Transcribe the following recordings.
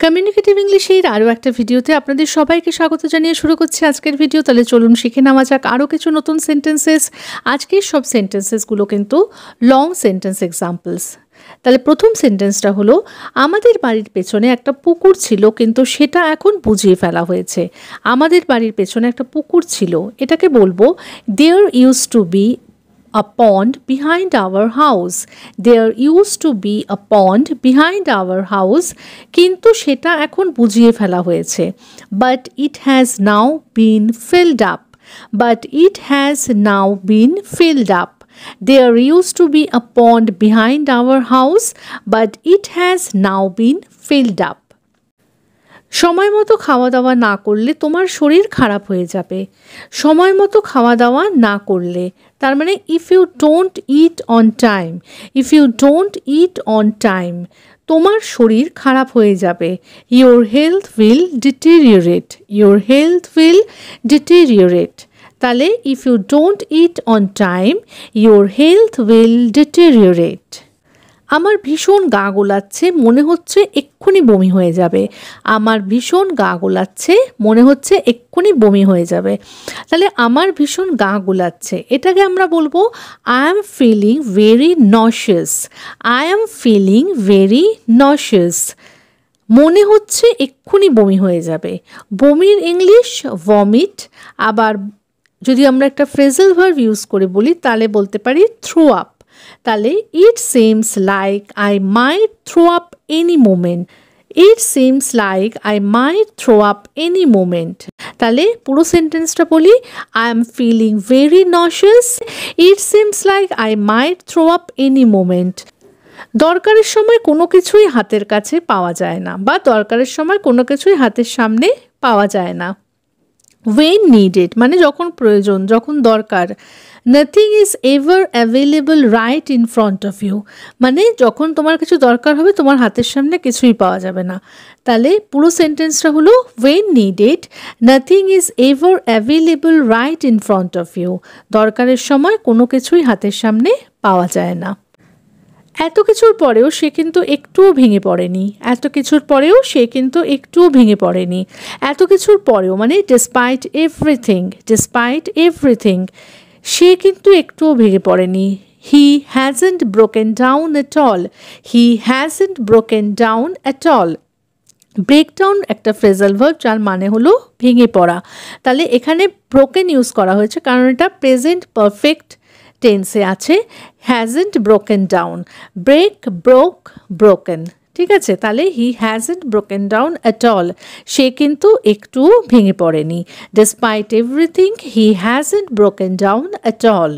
Communicative ইংলিশের আরও একটা ভিডিওতে আপনাদের সবাইকে স্বাগত জানিয়ে শুরু করছি আজকের ভিডিও। তাহলে চলুন শিখে নেওয়া যাক আরও কিছু নতুন সেন্টেন্সেস আজকের সব সেন্টেন্সেসগুলো কিন্তু লং সেন্টেন্স এক্সাম্পলস তাহলে প্রথম সেন্টেন্সটা হলো, আমাদের বাড়ির পেছনে একটা পুকুর ছিল, কিন্তু সেটা এখন বুঝিয়ে ফেলা হয়েছে। আমাদের বাড়ির পেছনে একটা পুকুর ছিল। এটাকে বলব there used to be a pond behind our house. There used to be a pond behind our house কিন্তু সেটা এখন বুঝিয়ে ফেলা হয়েছে but it has now been filled up but it has now been filled up There used to be a pond behind our house but it has now been filled up সময় মতো খাওয়া দাওয়া না করলে তোমার শরীর খারাপ হয়ে যাবে সময় মতো খাওয়া দাওয়া না করলে তার মানে if you don't eat on time if you don't eat on time তোমার শরীর খারাপ হয়ে যাবে। Your health will deteriorate your health will deteriorate তাহলে if you don't eat on time your health will deteriorate আমার ভীষণ গা গোলাচ্ছে, মনে হচ্ছে এক্ষুনি বমি হয়ে যাবে। আমার ভীষণ গা গোলাচ্ছে, মনে হচ্ছে এক্ষুনি বমি হয়ে যাবে। তাহলে আমার ভীষণ গা গোলাচ্ছে। এটাকে আমরা বলব I am feeling very nauseous I am feeling very nauseous মনে হচ্ছে এক্ষুনি বমি হয়ে যাবে। বমির ইংলিশ ভমিট আবার যদি আমরা একটা ফ্রেজাল ভার্ভ ইউজ করে বলি, তাহলে বলতে পারি থ্রো আপ তাহলে it seems like I might throw up any moment it seems like I might throw up any moment তাহলে পুরো সেন্টেন্সটা বলি I am feeling very nauseous it seems like I might throw up any moment দরকারের সময় কোনো কিছুই হাতের কাছে পাওয়া যায় না, বা দরকারের সময় কোনো কিছুই হাতের সামনে পাওয়া যায় না। ওয়েন নিডেড মানে যখন প্রয়োজন, যখন দরকার। Nothing is ever available right in front of you মানে যখন তোমার কিছু দরকার হবে, তোমার হাতের সামনে কিছুই পাওয়া যাবে না। তাহলে পুরো সেন্টেন্সটা হলো when needed nothing is ever available right in front of you দরকারের সময় কোনো কিছুই হাতের সামনে পাওয়া যায় না। এত কিছুর পরেও সে কিন্তু একটুও ভেঙে পড়েনি। এত কিছুর পরেও সে কিন্তু একটুও ভেঙে পড়েনি। এত কিছুর পরেও মানে ডিসপাইট এভরিথিং ডিসপাইট এভরিথিং সে কিন্তু একটুও ভেঙে পড়েনি। He hasn't broken down at all he hasn't broken down at all breakdown একটা ফ্রেজাল ভার্ব যার মানে হলো ভেঙে পড়া। তাহলে এখানে ব্রোকেন ইউজ করা হয়েছে, কারণ এটা প্রেজেন্ট পারফেক্ট টেন্সে আছে hasn't broken down break broke broken ঠিক আছে? তাহলে he hasn't broken down at all সে কিন্তু একটু ভেঙে পড়েনি despite everything he hasn't broken down at all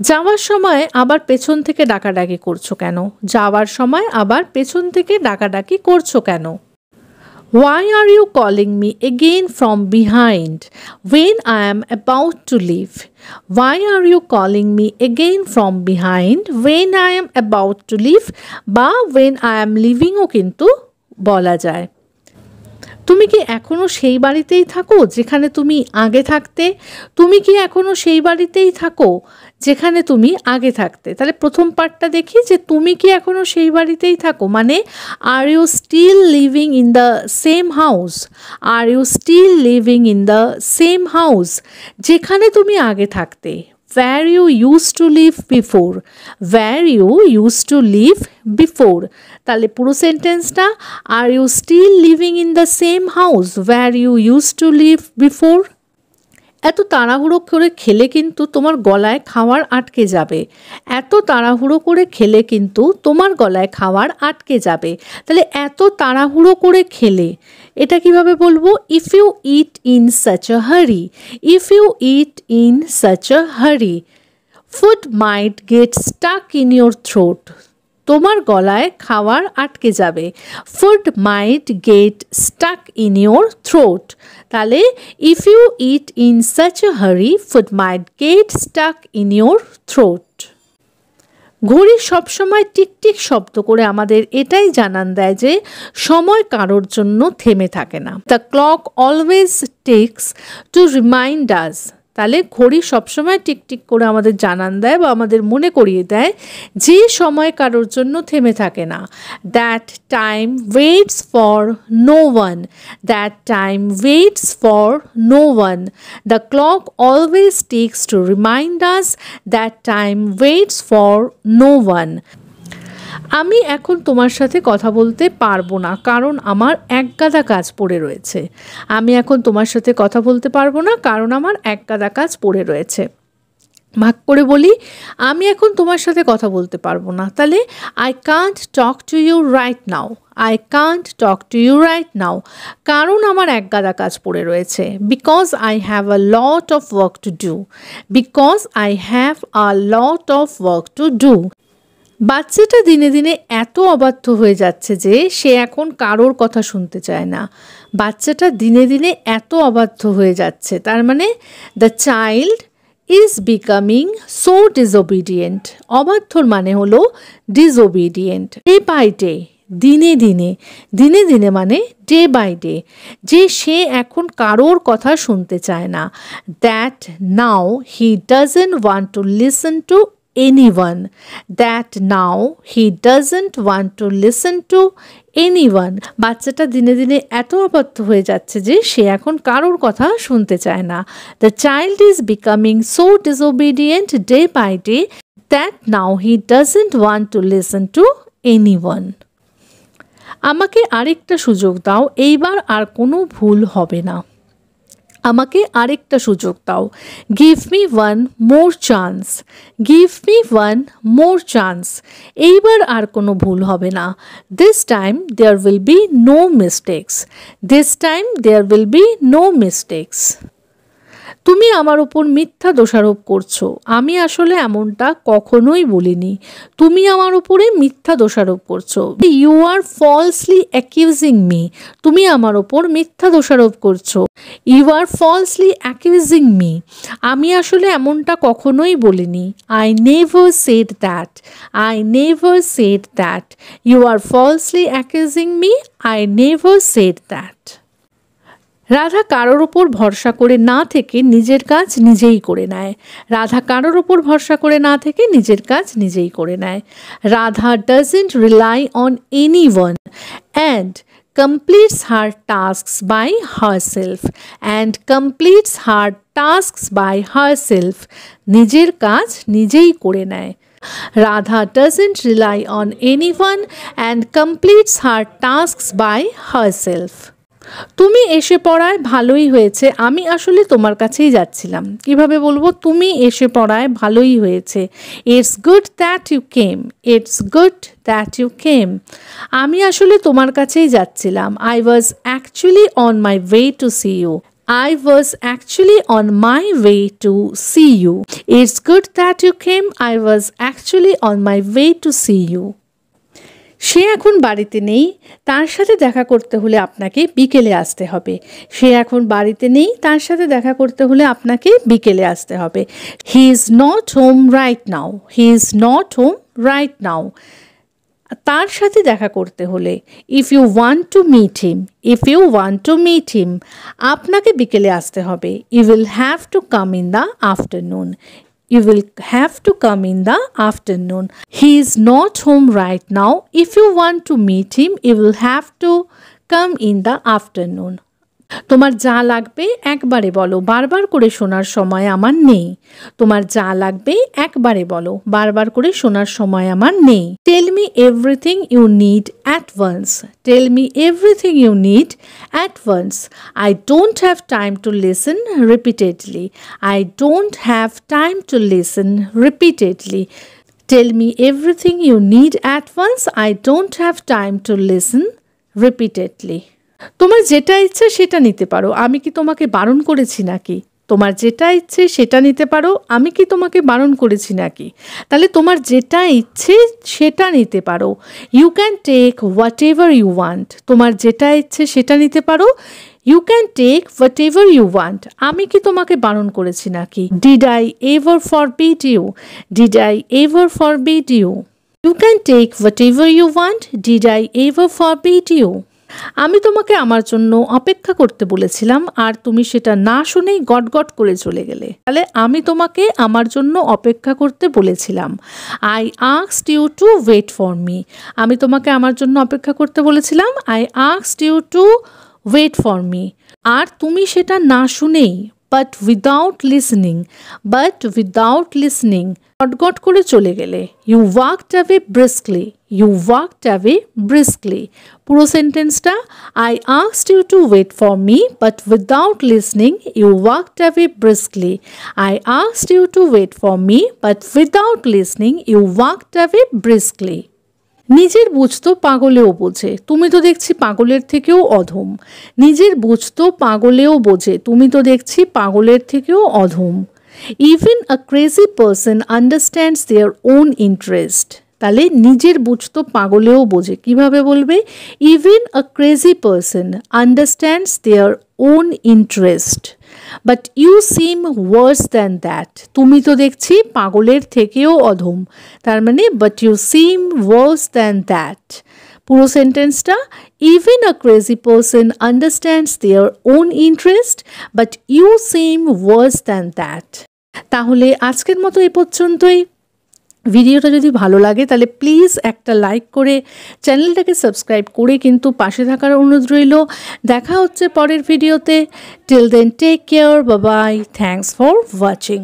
যাওয়ার সময় আবার পেছন থেকে ডাকাডাকি করছ কেন? যাওয়ার সময় আবার পেছন থেকে ডাকাডাকি করছ কেন? Why are you calling me again from behind when I am about to leave? Why are you calling me again from behind when I am about to leave? বা when I am leaving ও কিন্তু বলা যায় তুমি কি এখনও সেই বাড়িতেই থাকো যেখানে তুমি আগে থাকতে? তুমি কি এখনও সেই বাড়িতেই থাকো যেখানে তুমি আগে থাকতে? তাহলে প্রথম পার্টটা দেখি যে তুমি কি এখনও সেই বাড়িতেই থাকো। মানে are you still living in the same house are you still living in the same house যেখানে তুমি আগে থাকতে। Where you used to live before. Where you used to live before. তাহলে পুরো সেন্টেন্সটা are you still living in the same house where you used to live before এত তাড়াহুড়ো করে খেলে কিন্তু তোমার গলায় খাওয়ার আটকে যাবে। এত তাড়াহুড়ো করে খেলে কিন্তু তোমার গলায় খাওয়ার আটকে যাবে। তাহলে এত তাড়াহুড়ো করে খেলে এটা কীভাবে বলব? If you eat in such a hurry if you eat in such a hurry food might get stuck in your throat তোমার গলায় খাওয়ার আটকে যাবে। Food might get stuck in your throat তাহলে if you eat in such a hurry food might get stuck in your throat ঘড়ি সবসময় টিকটিক শব্দ করে আমাদের এটাই জানান দেয় যে সময় কারোর জন্য থেমে থাকে না। The clock always ticks to remind us তাহলে ঘড়ি সবসময় টিকটিক করে আমাদের জানান দেয় বা আমাদের মনে করিয়ে দেয় যে সময় কারোর জন্য থেমে থাকে না। That time waits for no one that time waits for no one the clock always ticks to remind us that time waits for no one আমি এখন তোমার সাথে কথা বলতে পারব না, কারণ আমার এক গাদা কাজ পড়ে রয়েছে। আমি এখন তোমার সাথে কথা বলতে পারব না, কারণ আমার এক গাদা কাজ পড়ে রয়েছে। ভাগ করে বলি, আমি এখন তোমার সাথে কথা বলতে পারব না। তাহলে I can't talk to you right now I can't talk to you right now কারণ আমার এক গাদা কাজ পড়ে রয়েছে। Because I have a lot of work to do because I have a lot of work to do বাচ্চাটা দিনে দিনে এত অবাধ্য হয়ে যাচ্ছে যে সে এখন কারোর কথা শুনতে চায় না। বাচ্চাটা দিনে দিনে এত অবাধ্য হয়ে যাচ্ছে। তার মানে the child is becoming so disobedient অবাধ্যর মানে হলো ডিসওবিডিয়েন্ট ডে বাই ডে দিনে দিনে দিনে দিনে মানে ডে বাই ডে যে সে এখন কারোর কথা শুনতে চায় না। That now he doesn't want to listen to anyone that now he doesn't want to listen to anyone. বাচ্চাটা দিনে দিনে এত অবাধ্য হয়ে যাচ্ছে যে সে এখন কারোর কথা শুনতে চায় না। The child is becoming so disobedient day by day that now he doesn't want to listen to anyone আমাকে আরেকটা সুযোগ দাও, এইবার আর কোনো ভুল হবে না। আমাকে আরেকটা সুযোগ দাও। Give me one more chance give me one more chance এইবার আর কোনো ভুল হবে না। This time there will be no mistakes this time there will be no mistakes তুমি আমার ওপর মিথ্যা দোষারোপ করছ। আমি আসলে এমনটা কখনোই বলিনি। তুমি আমার উপরে মিথ্যা দোষারোপ করছ। You are falsely accusing me তুমি আমার ওপর মিথ্যা দোষারোপ করছ। You are falsely accusing me আমি আসলে এমনটা কখনোই বলিনি। I never said that I never said that you are falsely accusing me I never said that Radha কারোর ওপর ভরসা করে না থেকে নিজের কাজ নিজেই করে নেয়। রাধা কারোর ওপর ভরসা করে না থেকে নিজের কাজ নিজেই করে নেয়। Radha doesn't rely on anyone and completes her task by herself and completes her task by herself নিজের কাজ নিজেই করে নেয়। Radha doesn't rely on anyone and completes her task by herself তুমি এসে পড়ায় ভালোই হয়েছে, আমি আসলে তোমার কাছেই যাচ্ছিলাম। কীভাবে বলব? তুমি এসে পড়ায় ভালোই হয়েছে। It's good that you came it's good that you came আমি আসলে তোমার কাছেই যাচ্ছিলাম। I was actually on my way to see you I was actually on my way to see you. It's good that you came. I was actually on my way to see you. সে এখন বাড়িতে নেই, তার সাথে দেখা করতে হলে আপনাকে বিকেলে আসতে হবে। সে এখন বাড়িতে নেই, তার সাথে দেখা করতে হলে আপনাকে বিকেলে আসতে হবে। He is not home right now he is not home right now তার সাথে দেখা করতে হলে if you want to meet him if you want to meet him আপনাকে বিকেলে আসতে হবে। You will have to come in the afternoon you will have to come in the afternoon. He is not home right now. If you want to meet him, you will have to come in the afternoon. তোমার যা লাগবে একবারে বলো, বারবার করে শোনার সময় আমার নেই। তোমার যা লাগবে একবারে বলো, বারবার করে শোনার সময় আমার নেই। Tell me everything you need at once tell me everything you need at once I don't have time to listen repeatedly I don't have time to listen repeatedly tell me everything you need at once I don't have time to listen repeatedly তোমার যেটা ইচ্ছে সেটা নিতে পারো। আমি কি তোমাকে বারণ করেছি নাকি? তোমার যেটা ইচ্ছে সেটা নিতে পারো, আমি কি তোমাকে বারণ করেছি নাকি? তাহলে তোমার যেটা ইচ্ছে সেটা নিতে পারো। You can take whatever you want তোমার যেটা ইচ্ছে সেটা নিতে পারো। You can take whatever you want আমি কি তোমাকে বারণ করেছি নাকি? Did I ever forbid you did I ever forbid you you can take whatever you want did I ever forbid you আমি তোমাকে আমার জন্য অপেক্ষা করতে বলেছিলাম, আর তুমি সেটা না শুনেই গট গট করে চলে গেলে। তাহলে আমি তোমাকে আমার জন্য অপেক্ষা করতে বলেছিলাম। I আক্সড you to wait for me আমি তোমাকে আমার জন্য অপেক্ষা করতে বলেছিলাম। I আক্স you to wait for me আর তুমি সেটা না শুনেই but without listening but without listening গটগট করে চলে গেলে you walked away briskly you walked away briskly পুরো সেন্টেন্সটা I asked you to wait for me but without listening you walked away briskly I asked you to wait for me but without listening you walked away briskly নিজের বুঝতো পাগলেও বোঝে। তুমি তো দেখছি পাগলের থেকেও অধম। নিজের বুঝতো পাগলেও বোঝে। তুমি তো দেখছি পাগলের থেকেও অধম। Even a crazy person understands their own interest তাহলে নিজের বুঝতো পাগলেও বোঝে। কীভাবে বলবে? Even a crazy person understands their own interest but you seem worse than that তুমি তো দেখছি পাগলের থেকেও অধম। তার মানে but you seem worse than that পুরো সেন্টেন্সটা even a crazy person understands their own interest but you seem worse than that তাহলে আজকের মতো এ পর্যন্তই। ভিডিওটা যদি ভালো লাগে, তাহলে প্লিজ একটা লাইক করে চ্যানেলটাকে সাবস্ক্রাইব করে কিন্তু পাশে থাকার অনুরোধ রইল। দেখা হচ্ছে পরের ভিডিওতে। Till then take care Babai thanks for watching